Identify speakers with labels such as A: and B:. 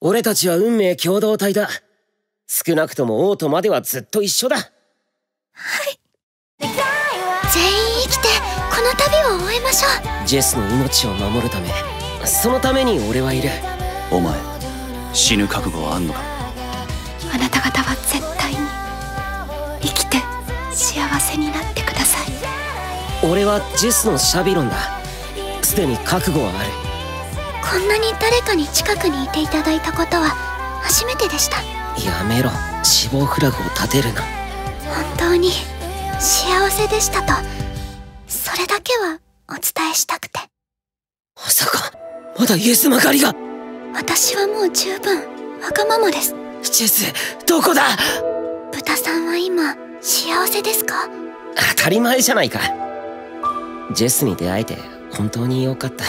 A: 俺たちは運命共同体だ。少なくとも王とまではずっと一緒だ。
B: はい。全員生きてこの旅を終えましょ
A: う。ジェスの命を守るためそのために俺はいる。
C: お前死ぬ覚悟はあんのか？
B: あなた方は絶対に生きて幸せになってください。
A: 俺はジェスのシャビロンだ。すでに覚悟はある
B: こんなに誰かに近くにいていただいたことは初めてでした。
A: やめろ。死亡フラグを立てるな。
B: 本当に幸せでしたと。それだけはお伝えしたくて。
A: まさかまだイエスまかりが。
B: 私はもう十分わがままです。
A: ジェスどこだ？
B: 豚さんは今幸せですか？
A: 当たり前じゃないか。ジェスに出会えて本当に良かった